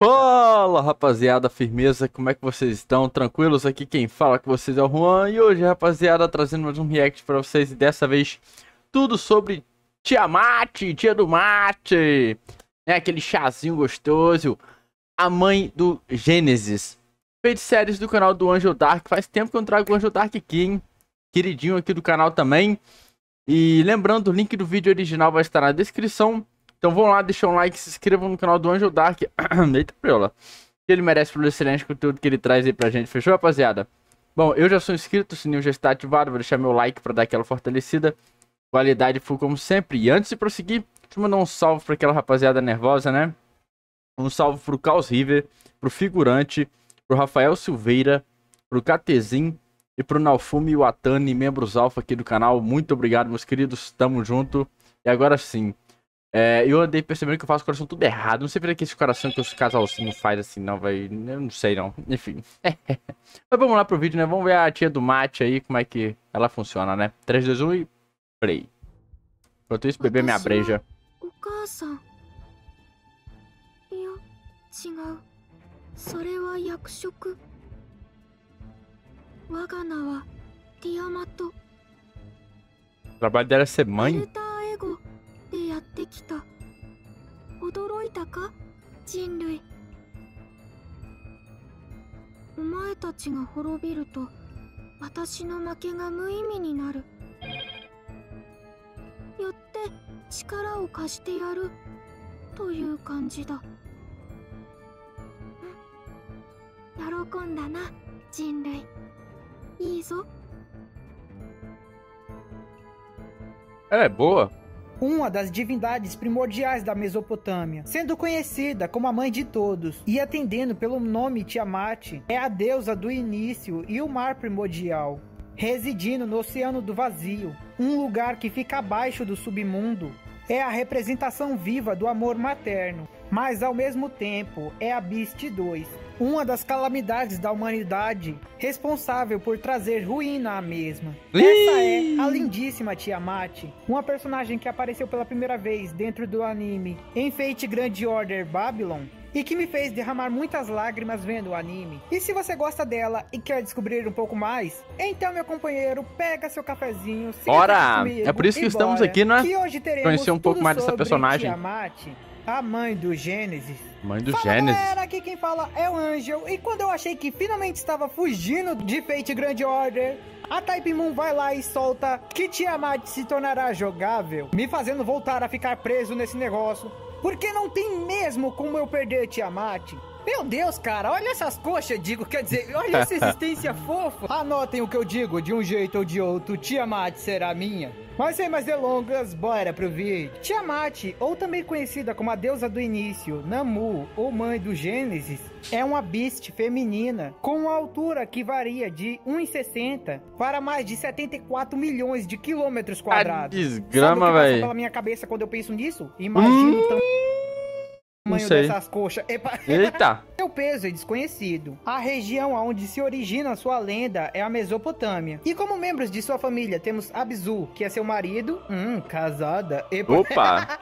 Fala rapaziada, firmeza, como é que vocês estão? Tranquilos? Aqui quem fala com vocês é o Juan e hoje rapaziada trazendo mais um react pra vocês e dessa vez tudo sobre Tia do Mate, é aquele chazinho gostoso, a mãe do Gênesis, feito séries do canal do Angel Dark, faz tempo que eu não trago o Angel Dark aqui, hein? Queridinho aqui do canal também, e lembrando, o link do vídeo original vai estar na descrição então vão lá, deixem um like, se inscrevam no canal do Angel Dark. Eita preula. Ele merece pelo excelente conteúdo que ele traz aí pra gente. Fechou, rapaziada? Bom, eu já sou inscrito, o sininho já está ativado. Vou deixar meu like pra dar aquela fortalecida. Qualidade full como sempre. E antes de prosseguir, deixa eu mandar um salve pra aquela rapaziada nervosa, né? Um salve pro Caos River, pro Figurante, pro Rafael Silveira, pro Catezin e pro Nalfume Watani, membros alfa aqui do canal. Muito obrigado, meus queridos. Tamo junto. E agora sim, é, eu andei percebendo que eu faço coração tudo errado. Não sei por que esse coração que os casalzinhos faz assim, não, vai. Eu não sei, não. Enfim. Mas vamos lá pro vídeo, né? Vamos ver a tia do mate aí, como é que ela funciona, né? 3, 2, 1 e. Play. Enquanto isso, beber minha breja. O trabalho dela é ser mãe? きた。驚いたか？人類。お前たちが滅びると私の負けが無意味になる。よって力を貸してやる。という感じだ。喜んだな人類。いいぞ。É boa. Uma das divindades primordiais da Mesopotâmia, sendo conhecida como a mãe de todos e atendendo pelo nome Tiamat, é a deusa do início e o mar primordial. Residindo no Oceano do Vazio, um lugar que fica abaixo do submundo, é a representação viva do amor materno, mas ao mesmo tempo é a Beast 2, uma das calamidades da humanidade, responsável por trazer ruína à mesma. Essa é a lindíssima Tiamat, uma personagem que apareceu pela primeira vez dentro do anime em Fate Grand Order Babylon, e que me fez derramar muitas lágrimas vendo o anime. E se você gosta dela e quer descobrir um pouco mais, então meu companheiro, pega seu cafezinho, Ora, é por isso que estamos aqui, né? Que hoje teremos Conhecer um pouco mais dessa personagem. Tiamat, a mãe do Gênesis. Mãe do fala, Gênesis. Galera, aqui quem fala é o Angel. E quando eu achei que finalmente estava fugindo de Fate Grand Order, a Type Moon vai lá e solta que Tiamat se tornará jogável, me fazendo voltar a ficar preso nesse negócio. Porque não tem mesmo como eu perder Tiamat. Meu Deus, cara, olha essas coxas, digo, quer dizer, olha essa existência fofa. Anotem o que eu digo, de um jeito ou de outro, Tiamat será minha. Mas sem mais delongas, bora pro vídeo. Tiamat, ou também conhecida como a deusa do início, Namu, ou mãe do Gênesis, é uma beast feminina com uma altura que varia de 1,60 para mais de 74 milhões de quilômetros quadrados. A desgrama, velho. pela minha cabeça quando eu penso nisso? Imagino hum... tão tamanho dessas coxas. Epa. Eita! Seu peso é desconhecido. A região onde se origina sua lenda é a Mesopotâmia. E como membros de sua família temos Abzu, que é seu marido. Hum, casada. Epa. Opa!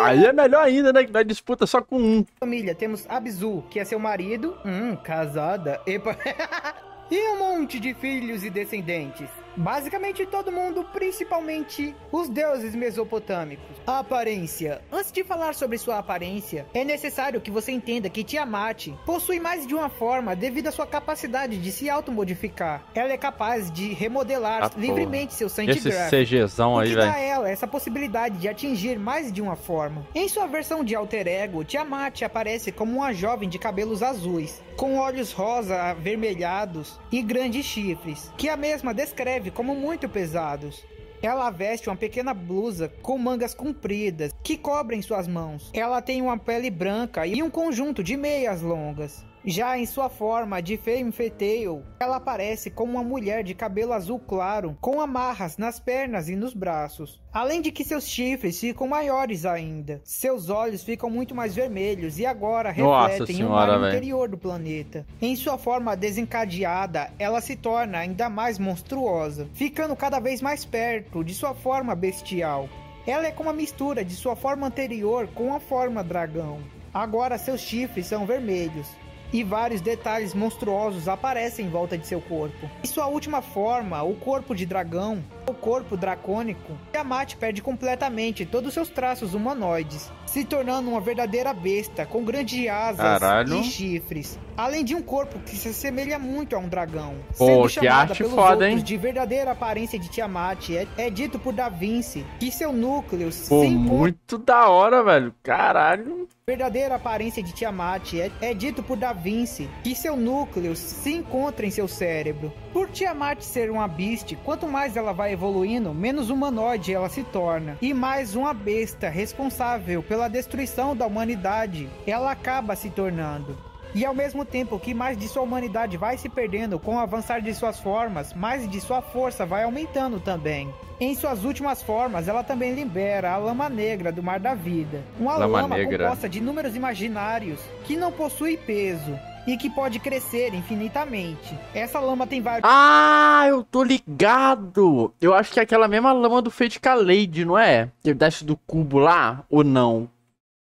Aí é melhor ainda, né? Que nós disputa só com um. Família, temos Abzu, que é seu marido. Hum, casada. Epa. e um monte de filhos e descendentes. Basicamente todo mundo, principalmente os deuses mesopotâmicos. A aparência. Antes de falar sobre sua aparência, é necessário que você entenda que Tiamat possui mais de uma forma devido à sua capacidade de se automodificar. Ela é capaz de remodelar ah, livremente seu sangue Esse CGzão aí, velho. dá a ela essa possibilidade de atingir mais de uma forma. Em sua versão de alter ego, Tiamat aparece como uma jovem de cabelos azuis, com olhos rosa avermelhados e grandes chifres, que a mesma descreve como muito pesados. Ela veste uma pequena blusa com mangas compridas que cobrem suas mãos. Ela tem uma pele branca e um conjunto de meias longas. Já em sua forma de Femme Fatale, ela aparece como uma mulher de cabelo azul claro, com amarras nas pernas e nos braços. Além de que seus chifres ficam maiores ainda. Seus olhos ficam muito mais vermelhos e agora refletem senhora, o mar interior do planeta. Em sua forma desencadeada, ela se torna ainda mais monstruosa, ficando cada vez mais perto de sua forma bestial. Ela é como a mistura de sua forma anterior com a forma dragão. Agora seus chifres são vermelhos e vários detalhes monstruosos aparecem em volta de seu corpo. Em sua última forma, o corpo de dragão, o corpo dracônico, Tiamat perde completamente todos os seus traços humanoides, se tornando uma verdadeira besta com grandes asas Caralho. e chifres, além de um corpo que se assemelha muito a um dragão. Pô, Sendo que chamada arte pelos foda, outros hein? de verdadeira aparência de Tiamat, é, é dito por Da Vinci que seu núcleo Pô, se encontra muito da hora, velho. Caralho. verdadeira aparência de Tiamat é, é dito por Da Vinci que seu núcleo se encontra em seu cérebro. Por Tiamat ser uma beast, quanto mais ela vai evoluindo, menos humanoide ela se torna. E mais uma besta responsável pela destruição da humanidade ela acaba se tornando. E ao mesmo tempo que mais de sua humanidade vai se perdendo com o avançar de suas formas, mais de sua força vai aumentando também. Em suas últimas formas, ela também libera a lama negra do mar da vida. Uma Lama lama, negra. composta de números imaginários que não possui peso e que pode crescer infinitamente. Essa lama tem vários Ah, eu tô ligado. Eu acho que é aquela mesma lama do Fate Lady, não é? Que desce do cubo lá ou não?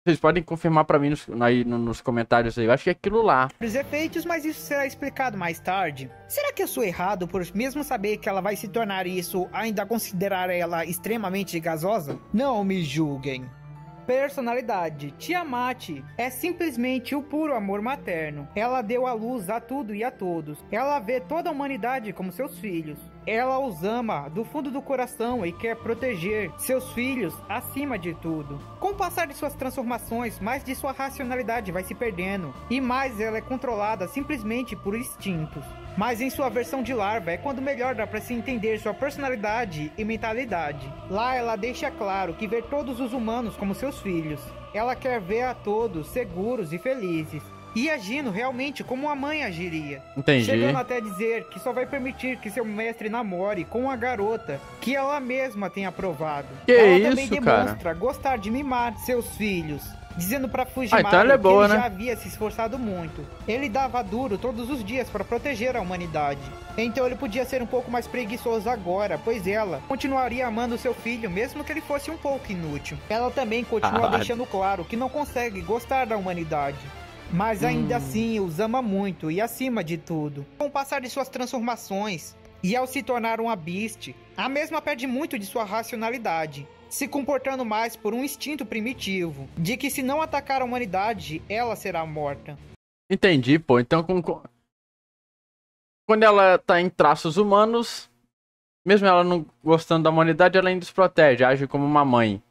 Vocês podem confirmar pra mim nos, aí no- nos comentários aí. Eu acho que é aquilo lá. efeitos, mas isso será explicado mais tarde. Será que eu sou errado por mesmo saber que ela vai se tornar isso, ainda considerar ela extremamente gasosa? Não me julguem. Personalidade: Tiamat é simplesmente o puro amor materno. Ela deu a luz a tudo e a todos. Ela vê toda a humanidade como seus filhos. Ela os ama do fundo do coração e quer proteger seus filhos acima de tudo. Com o passar de suas transformações, mais de sua racionalidade vai se perdendo e mais ela é controlada simplesmente por instintos. Mas em sua versão de larva é quando melhor dá para se entender sua personalidade e mentalidade. Lá ela deixa claro que vê todos os humanos como seus filhos. Ela quer ver a todos seguros e felizes. E agindo realmente como uma mãe agiria. Entendi. Chegando até dizer que só vai permitir que seu mestre namore com a garota que ela mesma tem aprovado. Que ela também isso, cara? demonstra gostar de mimar seus filhos. Dizendo pra Fujimaru Ah, então é boa, que ele né? já havia se esforçado muito. Ele dava duro todos os dias para proteger a humanidade. Então ele podia ser um pouco mais preguiçoso agora, pois ela continuaria amando seu filho, mesmo que ele fosse um pouco inútil. Ela também continua Ah. deixando claro que não consegue gostar da humanidade. Mas ainda Hum. assim os ama muito e acima de tudo. Com o passar de suas transformações e ao se tornar uma beast, a mesma perde muito de sua racionalidade, se comportando mais por um instinto primitivo, de que se não atacar a humanidade, ela será morta. Entendi, pô. Então, com- quando ela tá em traços humanos, mesmo ela não gostando da humanidade, ela ainda os protege, age como uma mãe.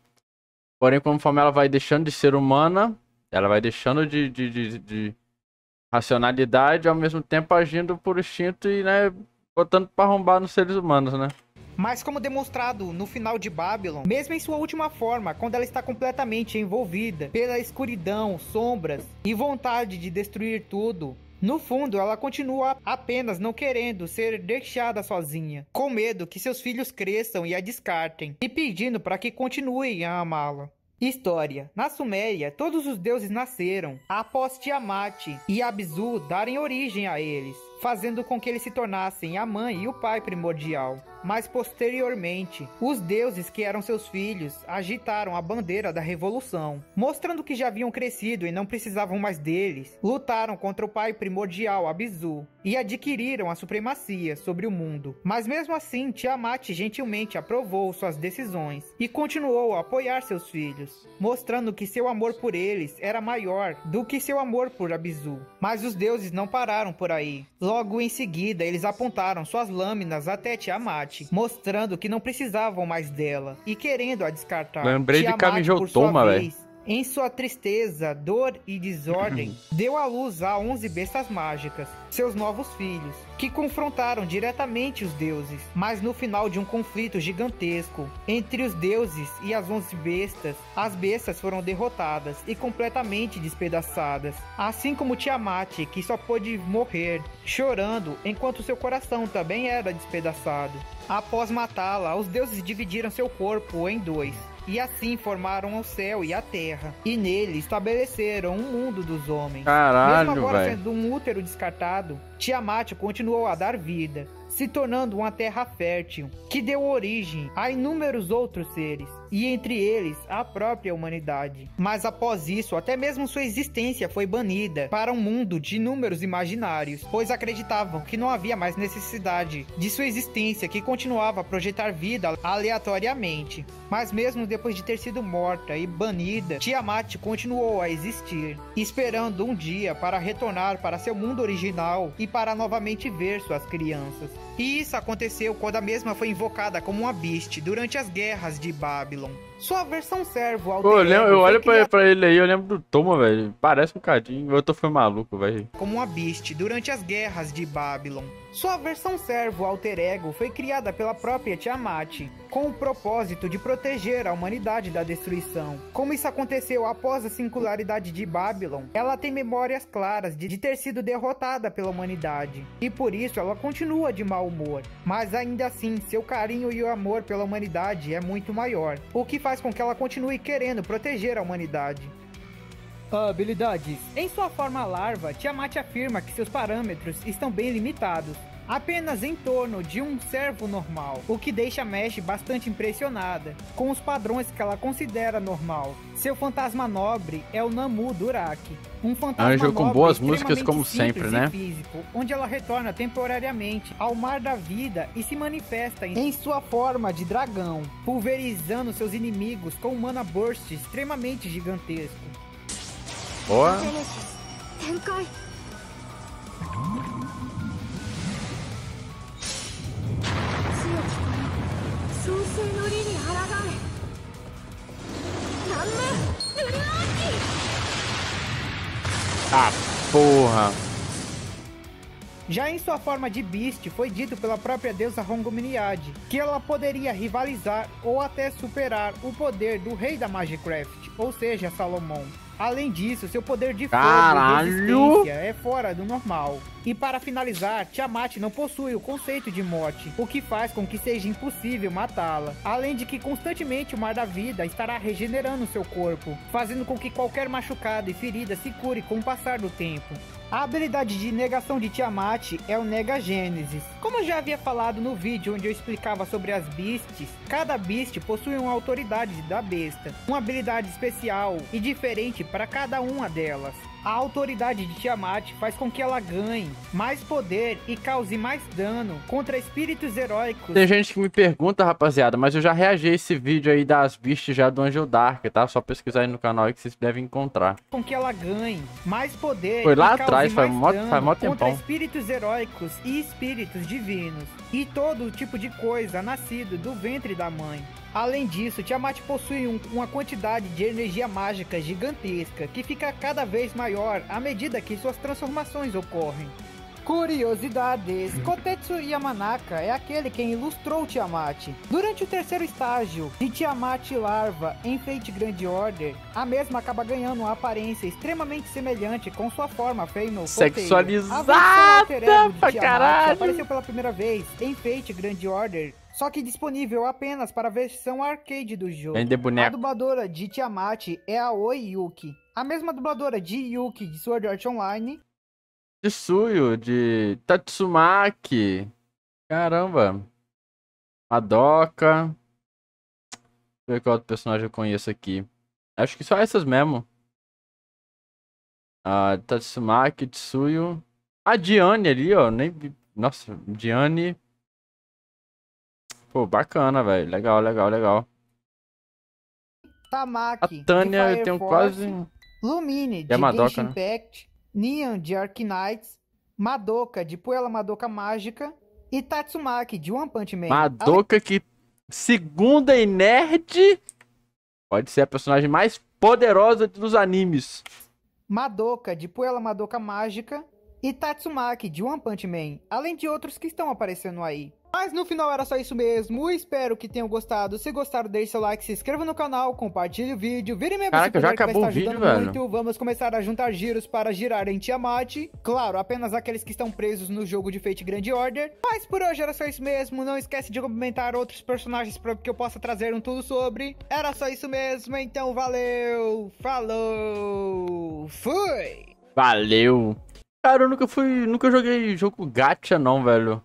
Porém, conforme ela vai deixando de ser humana, ela vai deixando de, de, de, de racionalidade, ao mesmo tempo agindo por instinto e, né, botando pra arrombar nos seres humanos, né? Mas como demonstrado no final de Babylon, mesmo em sua última forma, quando ela está completamente envolvida pela escuridão, sombras e vontade de destruir tudo, no fundo ela continua apenas não querendo ser deixada sozinha, com medo que seus filhos cresçam e a descartem, e pedindo para que continuem a amá-la. História. Na Suméria, todos os deuses nasceram após Tiamat e Abzu darem origem a eles, fazendo com que eles se tornassem a mãe e o pai primordial. Mas posteriormente, os deuses que eram seus filhos agitaram a bandeira da revolução, mostrando que já haviam crescido e não precisavam mais deles. Lutaram contra o pai primordial, Abzu, e adquiriram a supremacia sobre o mundo. Mas mesmo assim, Tiamat gentilmente aprovou suas decisões e continuou a apoiar seus filhos, mostrando que seu amor por eles era maior do que seu amor por Abzu. Mas os deuses não pararam por aí. Logo em seguida, eles apontaram suas lâminas até Tiamat, mostrando que não precisavam mais dela e querendo a descartar. Lembrei de Tiamat, Kamijo por sua Toma, vez, Em sua tristeza, dor e desordem, deu à luz a 11 bestas mágicas, seus novos filhos, que confrontaram diretamente os deuses. Mas no final de um conflito gigantesco entre os deuses e as 11 bestas, as bestas foram derrotadas e completamente despedaçadas, assim como Tiamat, que só pôde morrer chorando enquanto seu coração também era despedaçado. Após matá-la, os deuses dividiram seu corpo em dois e assim formaram o céu e a terra. E nele estabeleceram um mundo dos homens. Mesmo Caralho, agora velho. sendo um útero descartado, Tiamat continuou a dar vida, se tornando uma terra fértil, que deu origem a inúmeros outros seres. E entre eles a própria humanidade. Mas após isso, até mesmo sua existência foi banida para um mundo de números imaginários, pois acreditavam que não havia mais necessidade de sua existência, que continuava a projetar vida aleatoriamente. Mas mesmo depois de ter sido morta e banida, Tiamat continuou a existir, esperando um dia para retornar para seu mundo original e para novamente ver suas crianças. E isso aconteceu quando a mesma foi invocada como uma Beast durante as guerras de Babylon. Sua versão servo ao Pô, eu, lembro, eu olho criado... pra, ele aí, eu lembro do Toma, velho. Parece um cadinho. Eu tô foi maluco, velho. Como uma Beast durante as guerras de Babylon. Sua versão servo alter ego foi criada pela própria Tiamat, com o propósito de proteger a humanidade da destruição. Como isso aconteceu após a singularidade de Babylon, ela tem memórias claras de ter sido derrotada pela humanidade, e por isso ela continua de mau humor. Mas ainda assim, seu carinho e o amor pela humanidade é muito maior, o que faz com que ela continue querendo proteger a humanidade. Habilidades. Em sua forma larva, Tiamat afirma que seus parâmetros estão bem limitados, apenas em torno de um servo normal, o que deixa Mesh bastante impressionada com os padrões que ela considera normal. Seu fantasma nobre é o Namu Duraki, um fantasma Anjo com boas músicas como sempre, né? Físico, onde ela retorna temporariamente ao mar da vida e se manifesta em sua forma de dragão, pulverizando seus inimigos com um mana burst extremamente gigantesco. Boa. Ah, porra! Já em sua forma de Beast, foi dito pela própria deusa Hongominiade que ela poderia rivalizar ou até superar o poder do rei da Magicraft, ou seja, Salomão. Além disso, seu poder de fogo e resistência é fora do normal. E para finalizar, Tiamat não possui o conceito de morte, o que faz com que seja impossível matá-la. Além de que constantemente o mar da vida estará regenerando seu corpo, fazendo com que qualquer machucado e ferida se cure com o passar do tempo. A habilidade de negação de Tiamat é o Nega Gênesis. Como eu já havia falado no vídeo onde eu explicava sobre as Beasts, cada Beast possui uma autoridade da besta, uma habilidade especial e diferente para cada uma delas. A autoridade de Tiamat faz com que ela ganhe mais poder e cause mais dano contra espíritos heróicos. Tem gente que me pergunta, rapaziada, mas eu já reagi a esse vídeo aí das bichas já do Angel Dark, tá? Só pesquisar aí no canal aí que vocês devem encontrar. Com que ela ganhe mais poder Foi lá atrás, faz mó, faz mó tempão. Contra espíritos heróicos e espíritos divinos. E todo tipo de coisa nascido do ventre da mãe. Além disso, Tiamat possui um, uma quantidade de energia mágica gigantesca que fica cada vez maior à medida que suas transformações ocorrem. Curiosidades: Kotetsu Yamanaka é aquele quem ilustrou Tiamat. Durante o terceiro estágio de Tiamat Larva em Fate Grand Order, a mesma acaba ganhando uma aparência extremamente semelhante com sua forma Female Sexualizada pra caralho! apareceu pela primeira vez em Fate Grand Order só que disponível apenas para a versão arcade do jogo. A dubladora de Tiamat é a Oi Yuki. A mesma dubladora de Yuki de Sword Art Online. De Suyo, de Tatsumaki. Caramba. Madoka. Deixa eu ver qual outro personagem eu conheço aqui. Acho que só essas mesmo. Ah, Tatsumaki, Tsuyo. A Diane ali, ó. Nem... Nossa, Diane. Pô, bacana, velho. Legal, legal, legal. Tamaki. A Tânia eu tenho Force, quase. Lumine de Madoka, né? Impact. Nian de Arknights. Madoka de Puella Madoka Mágica. E Tatsumaki de One Punch Man. Madoka Ale... que, segunda e nerd, pode ser a personagem mais poderosa dos animes. Madoka de Puella Madoka Mágica. E Tatsumaki de One Punch Man. Além de outros que estão aparecendo aí. Mas no final era só isso mesmo. Espero que tenham gostado. Se gostaram, deixe seu like, se inscreva no canal, compartilhe o vídeo, vire membro Caraca, já acabou o vídeo, velho. Muito. Vamos começar a juntar giros para girar em Tiamat. Claro, apenas aqueles que estão presos no jogo de Fate Grand Order. Mas por hoje era só isso mesmo. Não esquece de comentar outros personagens para que eu possa trazer um tudo sobre. Era só isso mesmo, então valeu, falou, fui! Valeu! Cara, eu nunca fui, nunca joguei jogo gacha não, velho.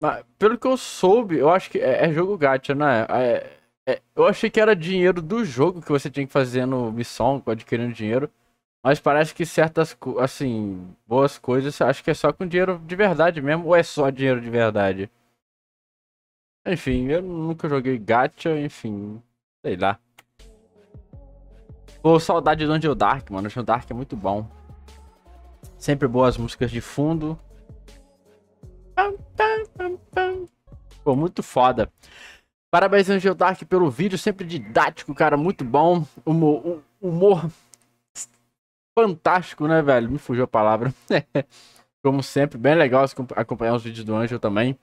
Mas, pelo que eu soube, eu acho que é, é jogo gacha, né? É, É, eu achei que era dinheiro do jogo que você tinha que fazer no missão, adquirindo dinheiro. Mas parece que certas, assim, boas coisas, acho que é só com dinheiro de verdade mesmo, ou é só dinheiro de verdade? Enfim, eu nunca joguei gacha, enfim, sei lá. Pô, saudade do Angel Dark, mano. Angel Dark é muito bom. Sempre boas músicas de fundo. Pô, muito foda. Parabéns, Angel Dark, pelo vídeo. Sempre didático, cara. Muito bom. Humor, humor fantástico, né, velho? Me fugiu a palavra. Como sempre, bem legal acompanhar os vídeos do Angel também.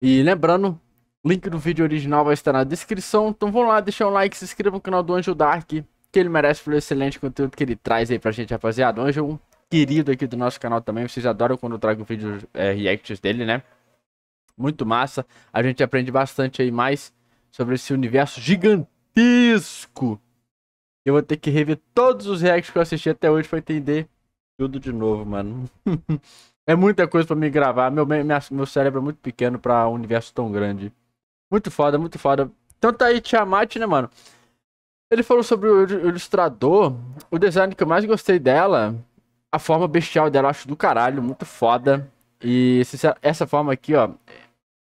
E lembrando, link do vídeo original vai estar na descrição. Então vão lá, deixar um like, se inscreva no canal do Angel Dark, que ele merece pelo excelente conteúdo que ele traz aí pra gente, rapaziada. Angel querido aqui do nosso canal também. Vocês adoram quando eu trago vídeos é, reacts dele, né? Muito massa. A gente aprende bastante aí mais sobre esse universo gigantesco. Eu vou ter que rever todos os reacts que eu assisti até hoje pra entender tudo de novo, mano. é muita coisa pra me gravar. Meu, minha, meu cérebro é muito pequeno pra um universo tão grande. Muito foda, muito foda. Então tá aí Tiamat, né, mano? Ele falou sobre o ilustrador. O design que eu mais gostei dela, a forma bestial dela, eu acho do caralho, muito foda. E essa forma aqui, ó,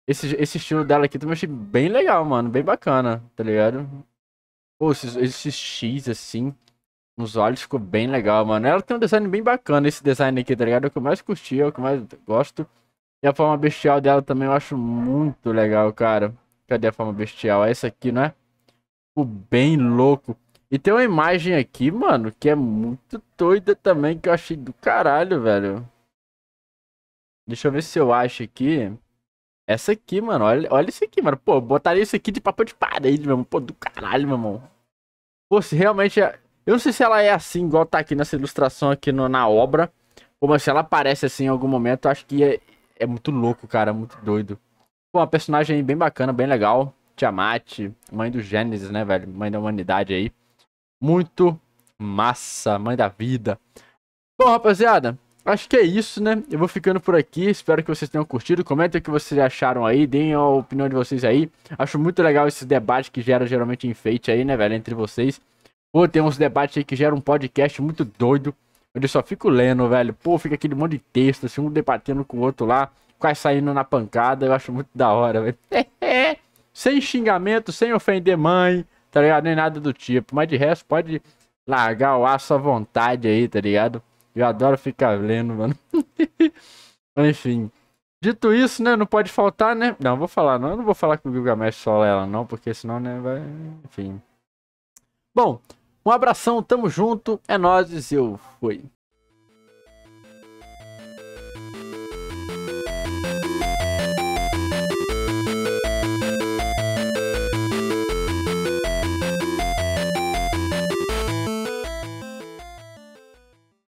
esse, esse estilo dela aqui também achei bem legal, mano. Bem bacana, tá ligado? Pô, esses, esses X assim, nos olhos ficou bem legal, mano. Ela tem um design bem bacana, esse design aqui, tá ligado? É o que eu mais curti, é o que eu mais gosto. E a forma bestial dela também eu acho muito legal, cara. Cadê a forma bestial? É essa aqui, não é? Ficou bem louco. E tem uma imagem aqui, mano, que é muito doida também, que eu achei do caralho, velho. Deixa eu ver se eu acho aqui. Essa aqui, mano. Olha, olha isso aqui, mano. Pô, botaria isso aqui de papel de parede, meu irmão. Pô, do caralho, meu irmão. Pô, se realmente. É... Eu não sei se ela é assim, igual tá aqui nessa ilustração aqui no, na obra. Ou mas se ela aparece assim em algum momento, eu acho que é, é muito louco, cara. Muito doido. Pô, uma personagem bem bacana, bem legal. Tiamat, mãe do Gênesis, né, velho? Mãe da humanidade aí. Muito massa, mãe da vida. Bom, rapaziada, acho que é isso, né? Eu vou ficando por aqui. Espero que vocês tenham curtido. Comentem o que vocês acharam aí. Deem a opinião de vocês aí. Acho muito legal esse debate que gera geralmente enfeite aí, né, velho? Entre vocês. Pô, tem uns debates aí que geram um podcast muito doido. Eu só fico lendo, velho. Pô, fica aquele monte de texto, assim, um debatendo com o outro lá. Quase saindo na pancada. Eu acho muito da hora, velho. sem xingamento, sem ofender mãe, tá ligado? Nem nada do tipo. Mas de resto, pode largar o aço à vontade aí, tá ligado? Eu adoro ficar lendo, mano. Enfim. Dito isso, né? Não pode faltar, né? Não, vou falar, não. Eu não vou falar que o Gilgamesh só ela, não, porque senão, né, vai. Enfim. Bom, um abração, tamo junto. É nóis, eu fui.